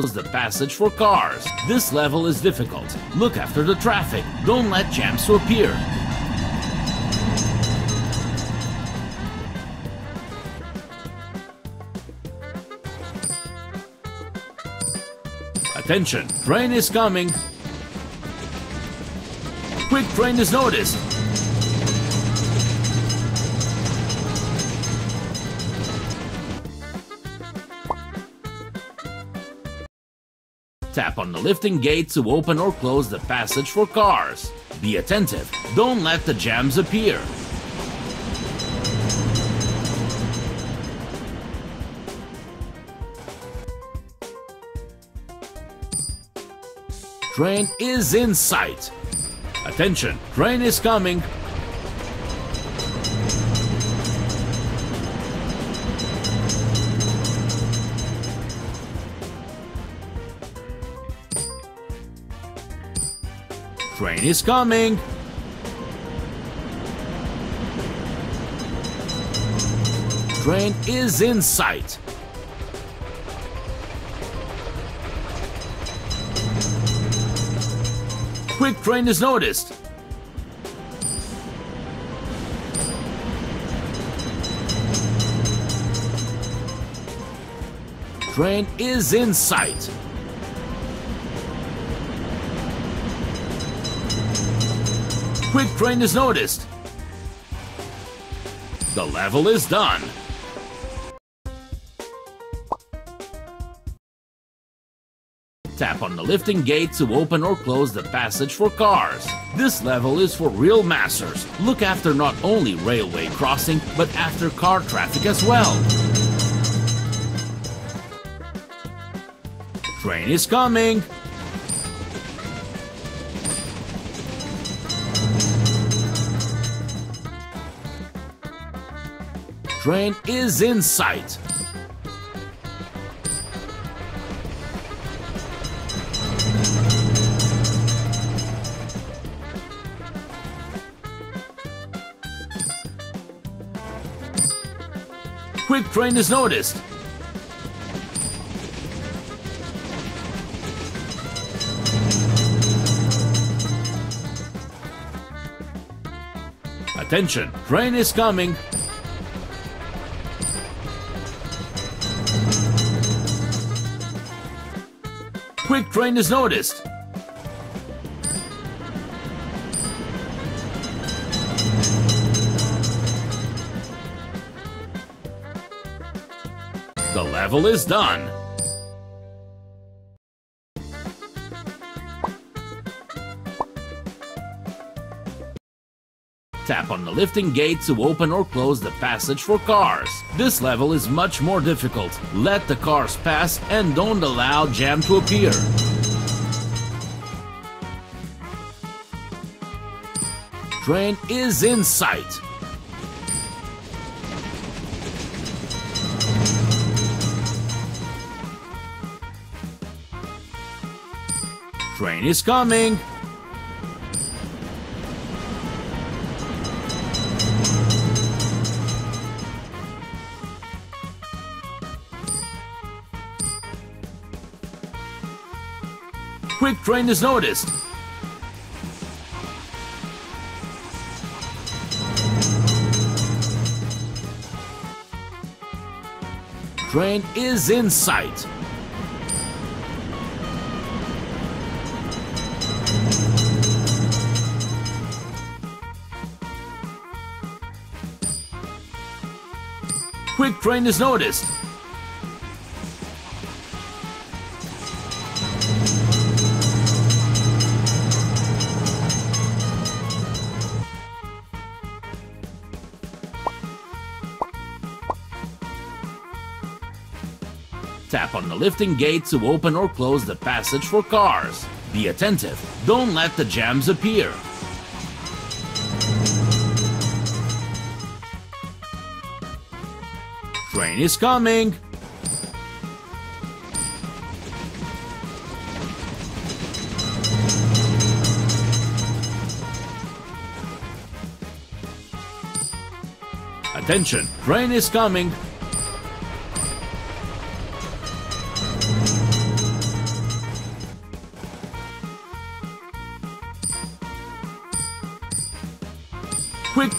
close the passage for cars. This level is difficult. Look after the traffic. Don't let jams appear. Attention, train is coming. Quick train is noticed. Tap on the lifting gate to open or close the passage for cars. Be attentive. Don't let the jams appear. Train is in sight. Attention, train is coming. Train is coming. Train is in sight. Quick train is noticed. Train is in sight. Quick train is noticed. The level is done. Tap on the lifting gate to open or close the passage for cars. This level is for real masters. Look after not only railway crossing, but after car traffic as well. Train is coming. Train is in sight. Quick train is noticed. Attention, train is coming. Quick train is noticed. The level is done. Tap on the lifting gate to open or close the passage for cars. This level is much more difficult. Let the cars pass and don't allow jam to appear. Train is in sight. Train is coming. Quick train is noticed. Train is in sight. Quick train is noticed. Tap on the lifting gate to open or close the passage for cars. Be attentive. Don't let the jams appear. Train is coming. Attention, train is coming.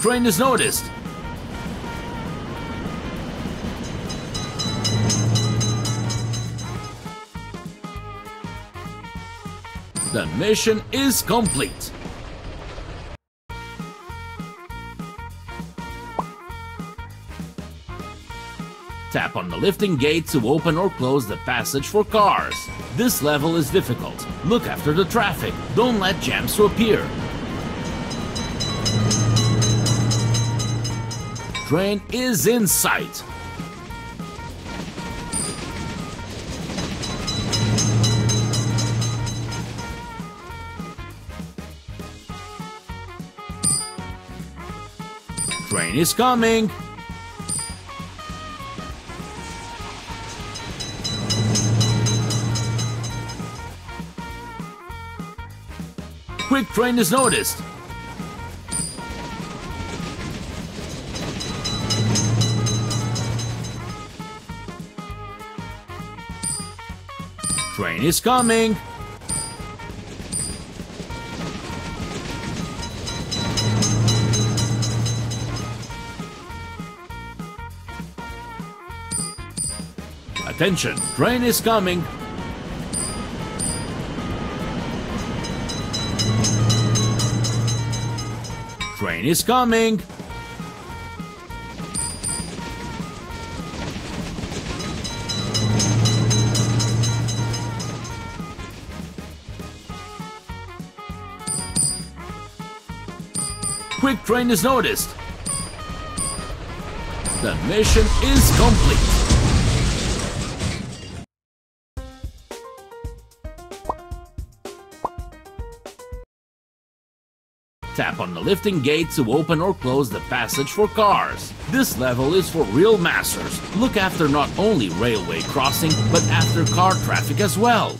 Train is noticed. The mission is complete. Tap on the lifting gate to open or close the passage for cars. This level is difficult. Look after the traffic. Don't let jams to appear. Train is in sight. Train is coming. Quick train is noticed. Train is coming. Attention, train is coming. Train is coming. Quick train is noticed. The mission is complete. Tap on the lifting gate to open or close the passage for cars. This level is for real masters. Look after not only railway crossing, but after car traffic as well.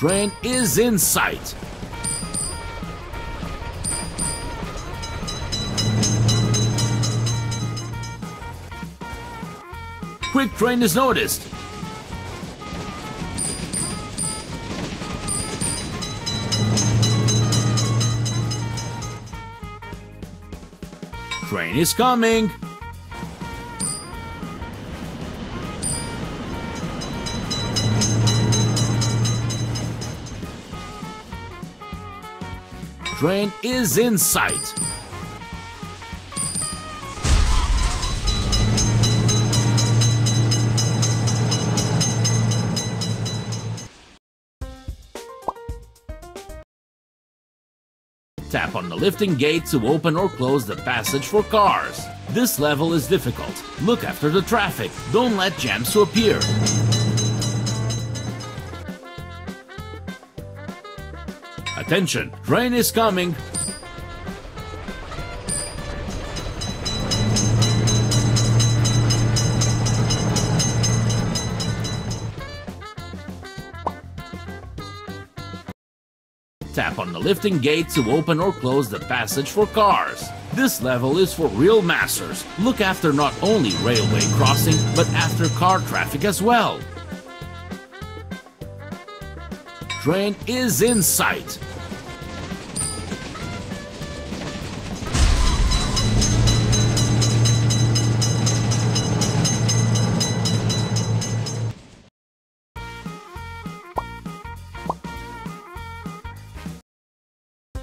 Train is in sight. Quick train is noticed. Train is coming. Train is in sight. Tap on the lifting gate to open or close the passage for cars. This level is difficult. Look after the traffic. Don't let jams to appear. Attention, train is coming. Tap on the lifting gate to open or close the passage for cars. This level is for real masters. Look after not only railway crossing, but after car traffic as well. Train is in sight.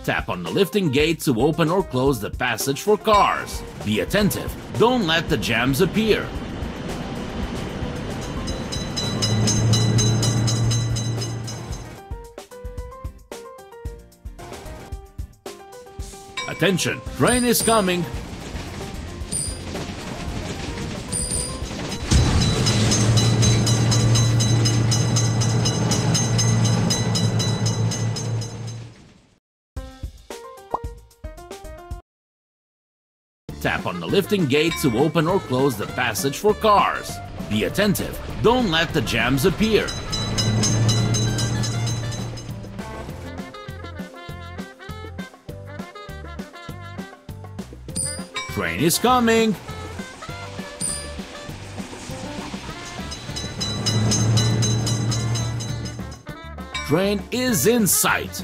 Tap on the lifting gate to open or close the passage for cars. Be attentive. Don't let the jams appear. Attention, train is coming. Tap on the lifting gate to open or close the passage for cars. Be attentive. Don't let the jams appear. Train is coming. train is in sight.